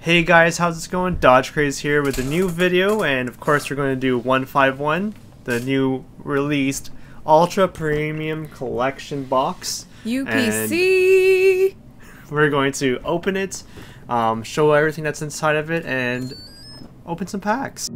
Hey guys, how's it going? Dodgecraze here with a new video, and of course we're going to do 151, the new released Ultra Premium Collection box. UPC! And we're going to open it, um, show everything that's inside of it, and open some packs.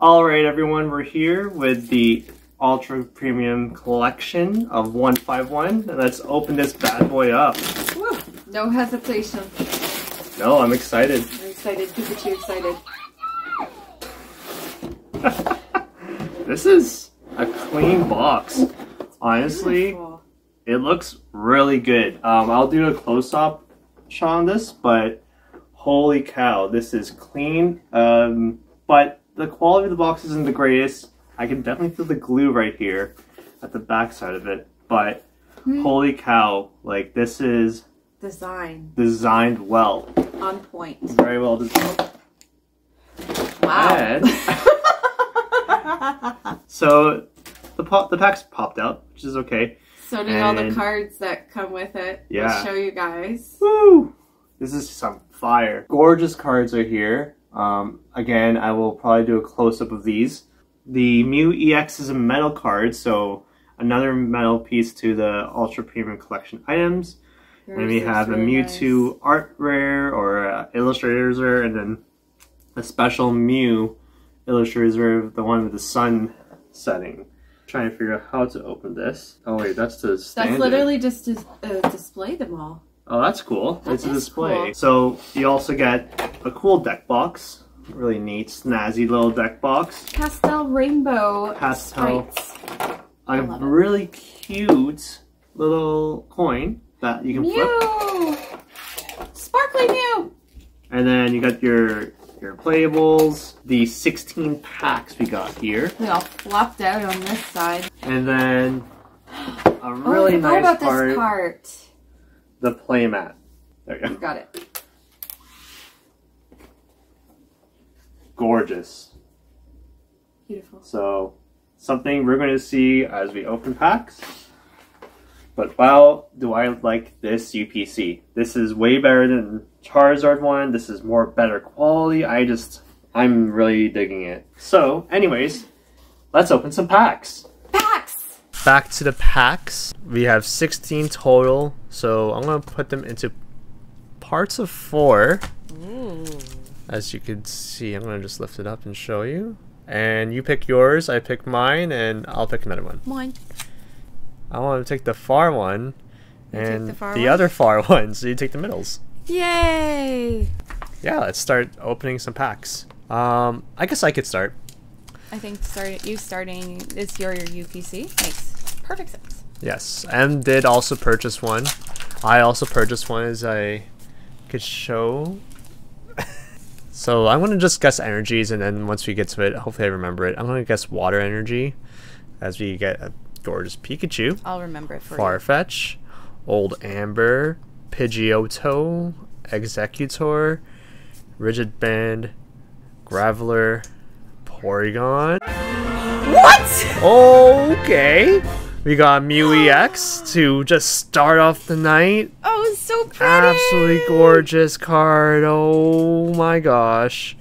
Alright everyone, we're here with the Ultra Premium Collection of 151, and let's open this bad boy up. Woo, no hesitation. No, I'm excited. I'm excited. Pikachu excited. this is a clean box. Honestly, it looks really good. Um, I'll do a close-up shot on this, but holy cow, this is clean. Um, but the quality of the box isn't the greatest. I can definitely feel the glue right here at the back side of it, but holy cow, like this is Design designed well. on point. Very well designed. Wow. And so the pop the packs popped out, which is okay. so did all the cards that come with it. Yeah. Let's show you guys. Woo! This is some fire. Gorgeous cards are here. Um, again, I will probably do a close up of these. The Mew EX is a metal card, so another metal piece to the Ultra Premium Collection items. and we Yours have a really Mewtwo art rare or uh, illustrators rare, and then a special Mew illustrators rare, the one with the sun setting. Trying to figure out how to open this. Oh wait, that's the standard. That's literally just to uh, display them all. Oh, that's cool. That it's a display. cool. So you also get a cool deck box. Really neat, snazzy little deck box. Pastel rainbow Pastel. sprites. A love it. really cute little coin that you can flip. Sparkly Mew! And then you got your your playables, the 16 packs we got here. They all flopped out on this side. And then a oh, really forgot nice about part, this part. the playmat. There You go. got it. Gorgeous. Beautiful. So, something we're going to see as we open packs. But wow, do I like this UPC. This is way better than Charizard one. This is more better quality. I just, I'm really digging it. So, anyways, let's open some packs. Packs! Back to the packs. We have 16 total. So, I'm going to put them into parts of four. As you can see, I'm going to just lift it up and show you. And you pick yours, I pick mine, and I'll pick another one. Mine. I want to take the far one You take and the far the one? other far one, so you take the middles. Yay! Yeah, let's start opening some packs. Um, I guess I could start. I think start you starting is your, your UPC makes perfect sense. Yes, M did also purchase one. I also purchased one as I could show. So I'm gonna just guess energies, and then once we get to it, hopefully I remember it. I'm gonna guess water energy, as we get a gorgeous Pikachu. I'll remember it for you. Farfetch, Old Amber, Pidgeotto, Exeggutor, Rigid Band, Graveler, Porygon. What? Okay. We got Mew EX to just start off the night. Oh, it's so pretty. Absolutely gorgeous card. Oh my gosh.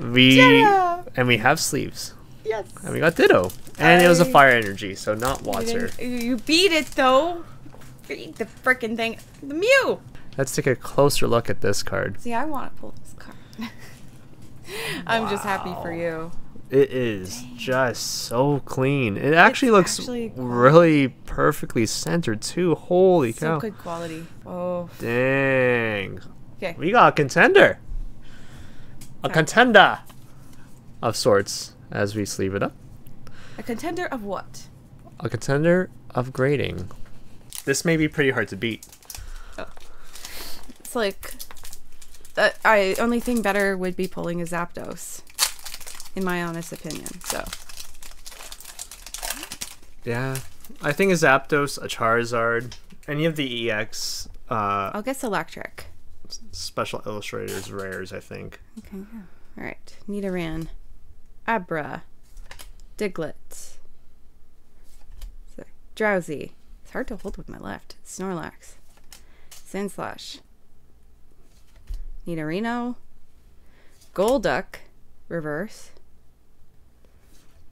We Ditto. and we have sleeves. Yes. And we got Ditto. And it was a fire energy, so not water. didn't- you beat it though. Beat the freaking thing. The Mew. Let's take a closer look at this card. See, I want to pull this card. I'm just happy for you. It is just so clean. It actually looks actually really perfectly centered too. Holy So cow. good quality. Oh. Dang. Okay. We got a contender. A Okay. contender of sorts as we sleeve it up. A contender of what? A contender of grading. This may be pretty hard to beat. Oh. It's like the I only thing better would be pulling a Zapdos, in my honest opinion. So Yeah. I think a Zapdos, a Charizard, any of the EX uh, I'll guess electric. special illustrators rares, I think. Okay, yeah. All right. Nidoran, Abra, Diglett, so, Drowzee, It's hard to hold with my left. Snorlax. Sandslash. Nidorino. Golduck. Reverse.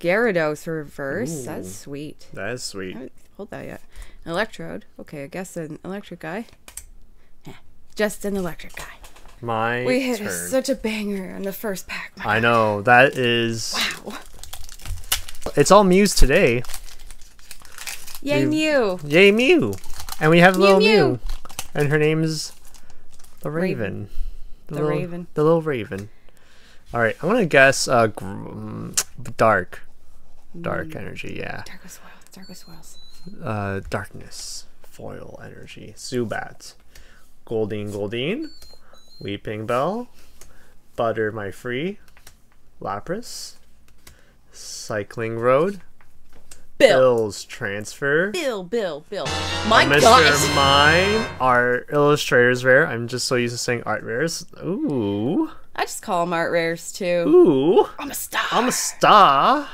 Gyarados reverse. That's sweet. That is I sweet. haven't hold that yet. Electrode. Okay, I guess an electric guy. Eh, just an electric guy. My We hit turn. such a banger in the first pack. My I know that is. Wow. It's all Mews today. Yay, You- Mew. Yay, Mew! And we have Mew, little Mew. Mew, and her name's the Raven. Raven. The little, Raven. The little Raven. All right, I'm gonna guess uh, gr- mm, dark, dark energy. Yeah, Darko Swirls. Darko Swirls. uh, darkness, foil energy, Zubat, Goldeen, Goldeen, Weepinbell, Butter My Free, Lapras, Cycling Road, Bill. Bill's Transfer. Bill, Bill, Bill. My Mr. gosh. Mime, our illustrators rare. I'm just so used to saying art rares. Ooh. I just call them art rares too. Ooh. I'm a star. I'm a star.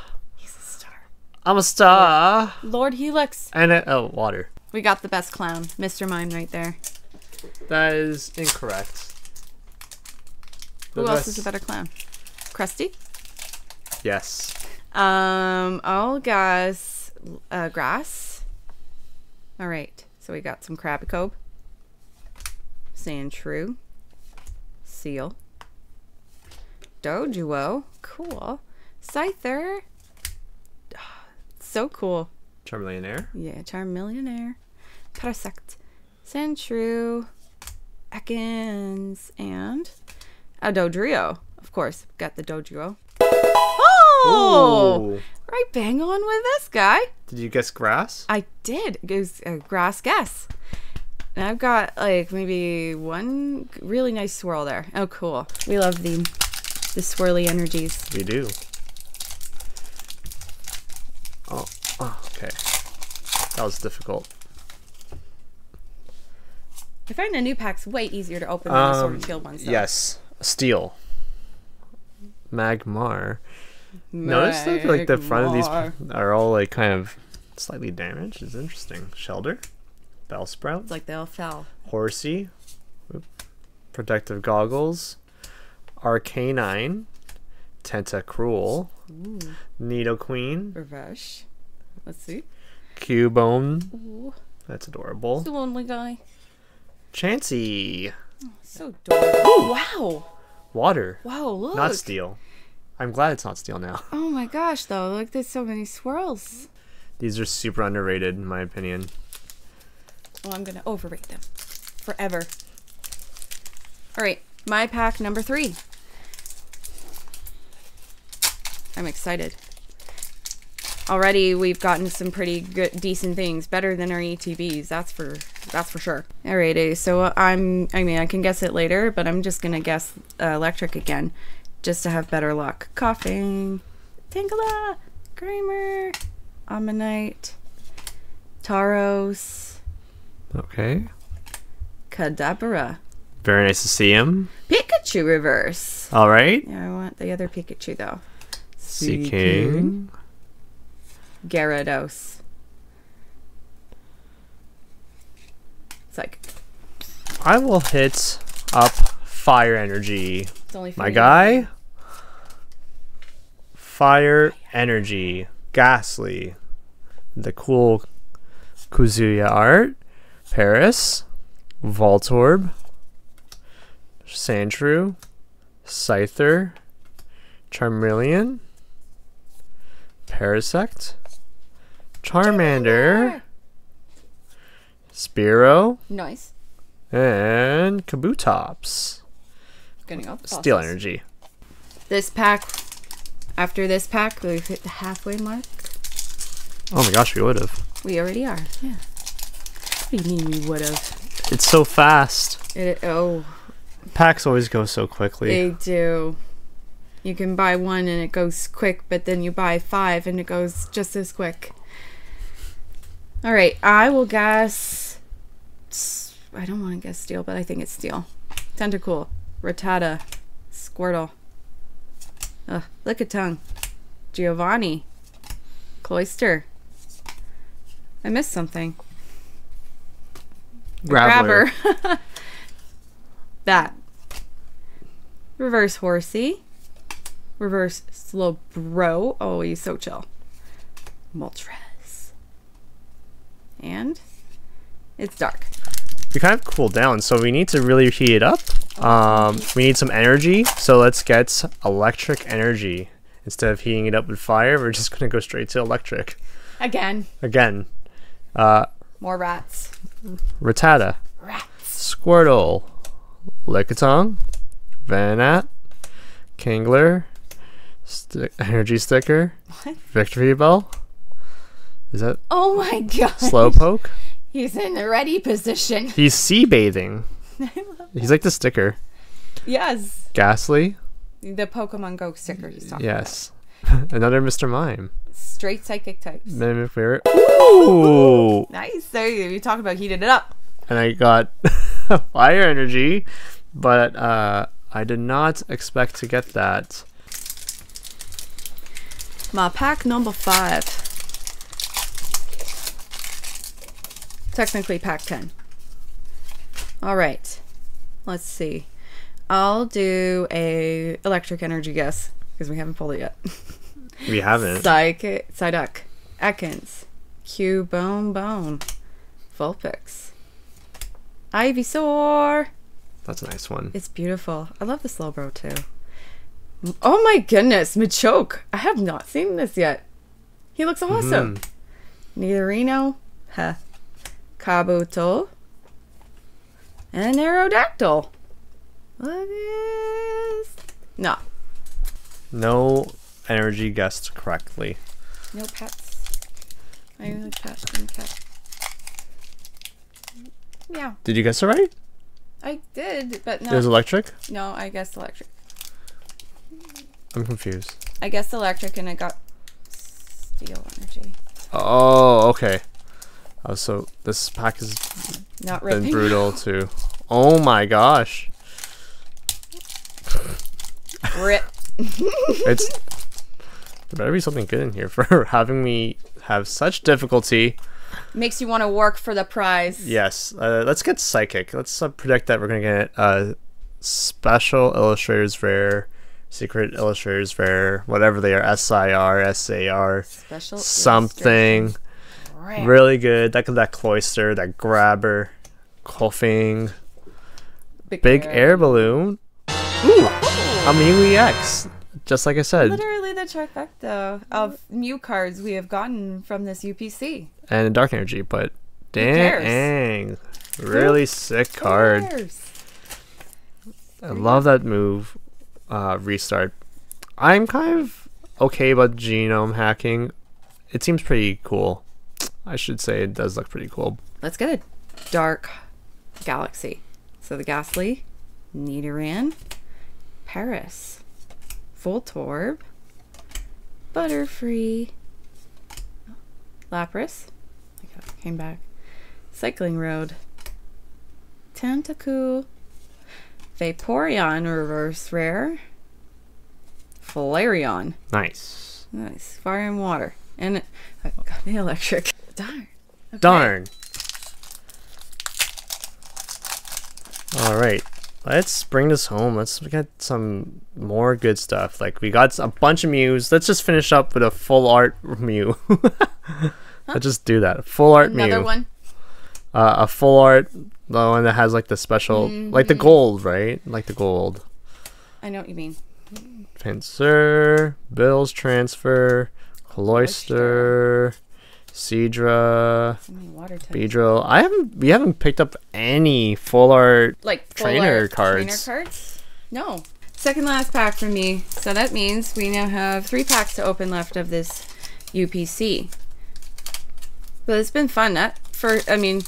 He's a star. I'm a star. Lord Helix. And a, oh, water. We got the best clown, Mr. Mime, right there. That is incorrect. The Who else is a better clown? Krusty. Yes. Um, I'll guess uh, grass. All right, so we got some Krabicobe, Sandshrew, Seel, Doduo, cool, Scyther, so cool. Charmeleonaire. Yeah, Charm Millionaire, Parasect, Sandshrew, Ekans, and a Dodrio. Of course, got the Dodrio. Oh! Ooh. Right bang on with this guy. Did you guess grass? I did. It was a grass guess. And I've got like maybe one really nice swirl there. Oh, cool. We love the the swirly energies. We do. Oh, oh, okay. That was difficult. I find the new pack's way easier to open than the Sword Um, and Shield ones. though. Yes. Steel. Magmar. Notice that like the front of these are all like kind of slightly damaged. It's interesting. Shellder, Bellsprout, It's like they all fell. Horsey, Oop. protective goggles, Arcanine, Tentacruel, Nidoqueen, Revesh. Let's see. Cubone. Ooh, That's adorable. the lonely guy. Chansey, So adorable. wow. water, Wow, look. not steel. I'm glad it's not steel now. Oh my gosh, though. Look, there's so many swirls. These are super underrated in my opinion. Well, I'm going to overrate them forever. All right, my pack number three. I'm excited. Already, we've gotten some pretty good, decent things, better than our ETBs. That's for that's for sure. Alrighty, so I'm. I mean, I can guess it later, but I'm just gonna guess uh, electric again, just to have better luck. Koffing, Tangela, Kramer, Ammonite, Tauros. Okay. Kadabra. Very nice to see him. Pikachu reverse. All right. Yeah, I want the other Pikachu though. Seaking. Gyarados. It's like I will hit up fire energy. it's only My guy. Fire energy. Gastly. The cool Kuzuya art. Paras. Voltorb. Sandshrew. Scyther. Charmeleon. Parasect. Charmander. Spearow. Nice. And Kabutops. Getting up. Steel energy. This pack. After this pack, we've hit the halfway mark. Oh my gosh, we would have. We already are. Yeah. What do you mean we would have? It's so fast. It, oh, Packs always go so quickly. they do. You can buy one and it goes quick, but then you buy five and it goes just as quick. All right, I will guess. I don't want to guess steel, but I think it's steel. Tentacool, Rattata, Squirtle. Ugh, look at tongue. Giovanni, Cloyster. I missed something. grabber. that. Reverse horsey. Reverse slow bro. Oh, he's so chill. Moltres. And it's dark. We kind of cooled down, so we need to really heat it up. Um, we need some energy, so let's get electric energy. Instead of heating it up with fire, we're just gonna go straight to electric. Again. Again, uh, More rats. Rattata, Rats. Squirtle, Lickitung, Vanat, Kingler, sti- Energy Sticker, What? Victreebel. Is that Oh my god. Slowpoke? He's in the ready position. He's sea bathing. He's like the sticker. Yes. Gastly. The Pokemon Go sticker he's talking Yes. Another Mr. Mime. Straight psychic types. Mimic Favorite. Ooh! Nice. There you, you talk about heating it up. And I got fire energy, but uh, I did not expect to get that. My pack number five. Technically pack 10. All right. Let's see. I'll do a electric energy guess because we haven't pulled it yet. We haven't. Psychic, Psyduck, Ekans, Q Bone Bone, Vulpix, Ivysaur. That's a nice one. It's beautiful. I love the Slowbro too. Oh my goodness, Machoke. I have not seen this yet. He looks awesome. Mhm. Nidorino, huh. Kabuto, and an Aerodactyl. Look at this. No, No energy guessed correctly. no pets. I really passed in cat. Yeah, Did you guess it right? I did, but It was electric? No, I guessed electric. I'm confused. I guessed electric and I got steel energy. Oh, okay. Oh, so this pack has Not been ripping. brutal too. Oh my gosh. Rip. It's there better be something good in here for having me have such difficulty. Makes you want to work for the prize. Yes, uh, let's get psychic. Let's uh, predict that we're gonna get uh, special illustrators rare, secret illustrators rare, whatever they are, SIR, SAR, Special something Really good. That that Cloyster, that grabber, Koffing, big air balloon. Ooh, a Mew EX. Just like I said, Literally the trifecta of new cards we have gotten from this UPC. and dark energy, but dang, really sick card. I love that move. Uh, restart. I'm kind of okay about genome hacking. It seems pretty cool. I should say it does look pretty cool. Let's get a dark galaxy. So the Gastly, Nidoran, Paras, Voltorb, Butterfree, Lapras, came back, Cycling Road, Tentacool, Vaporeon Reverse Rare, Flareon. Nice. Nice. Fire and water. And I got the electric. Darn. Okay. Darn. All right. Let's bring this home. Let's get some more good stuff. Like we got a bunch of Mews. Let's just finish up with a full art Mew. Let's just do that. Full art Another Mew. Another one. Uh, a full art, the one that has like the special, like the Mm-hmm. gold, right? Like the gold. I know what you mean. Pinsir, Bill's transfer, Cloyster, Seadra, Many. Beedrill. I haven't. We haven't picked up any full art. like full Trainer art cards. Trainer cards? No. Second last pack for me. So that means we now have three packs to open left of this UPC. But it's been fun. That for I mean,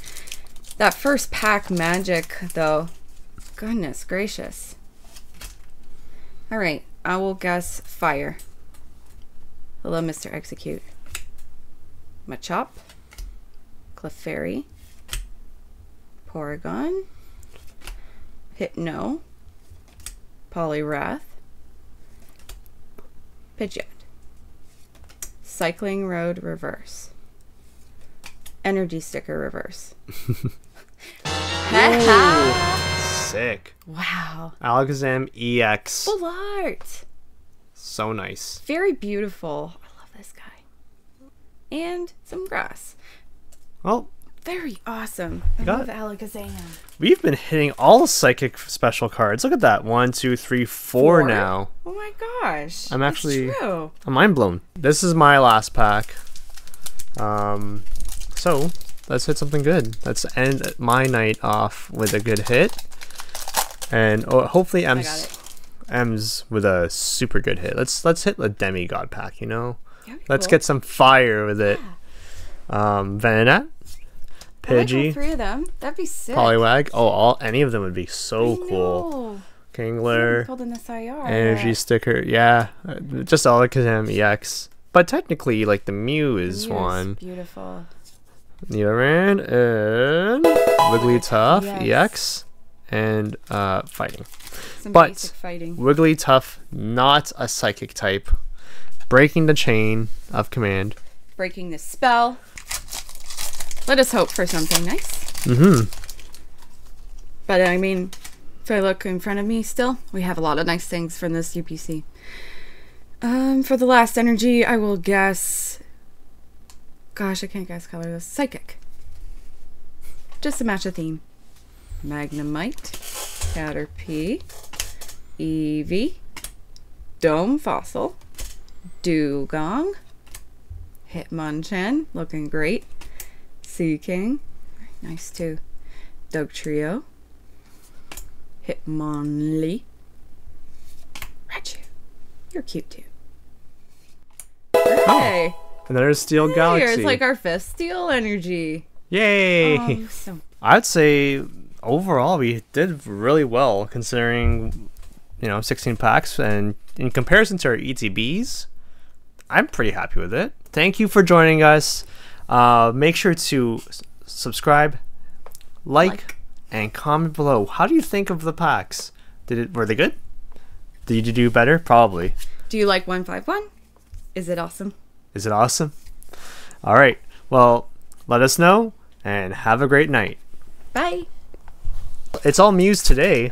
that first pack magic though. Goodness gracious. All right, I will guess fire. Hello, Mr. Exeggcute. Machop, Clefairy, Porygon, Hypno, Poliwrath, Pidgeot, Cycling Road Reverse, Energy Sticker Reverse, Sick. wow. Alakazam EX. Full art. So nice. Very beautiful. I love this guy. And some grass. Well, Very awesome. I Got love Alakazam. we've been hitting all psychic special cards. Look at that. One, two, three, four Four? now. Oh my gosh. I'm actually-. I'm mind blown. This is my last pack. Um, so let's hit something good. Let's end my night off with a good hit, and oh, hopefully M's. M's with a super good hit. Let's let's hit the demigod pack. You know, let's cool. get some fire with it. Um, Venonat, I like all Pidgey, three of them. That'd be sick. Poliwag. Oh, all any of them would be so cool. know. Kingler. Pulled in this IR. energy sticker yeah uh, just Alakazam EX but technically like the Mew is one Beautiful. Nidoran and Wigglytuff Yes. EX and uh fighting Some But- basic fighting. Wigglytuff not a psychic type breaking the chain of command Breaking the spell. Let us hope for something nice. mm-hmm But I mean, if I look in front of me still, we have a lot of nice things from this UPC. Um, for the last energy, I will guess. Gosh, I can't guess color this. Psychic. Just to match a theme. Magnemite, Caterpie, Eevee, Dome Fossil, Dewgong, Hitmonchan, looking great. Seaking, nice too. Dugtrio, Hitmonlee, Raichu, you're cute too. Oh, hey, another Steel here Galaxy it's like our fifth steel energy. yay Oh, so I'd say overall we did really well considering you know 16 packs and in comparison to our ETBs, I'm pretty happy with it. Thank you for joining us. Uh, make sure to s- subscribe, like, Like. and comment below. How do you think of the packs? Did it were they good? Did you do better? Probably. do you like 151? Is it awesome? Is it awesome? All right. Well, let us know and have a great night. Bye. It's all Mews today.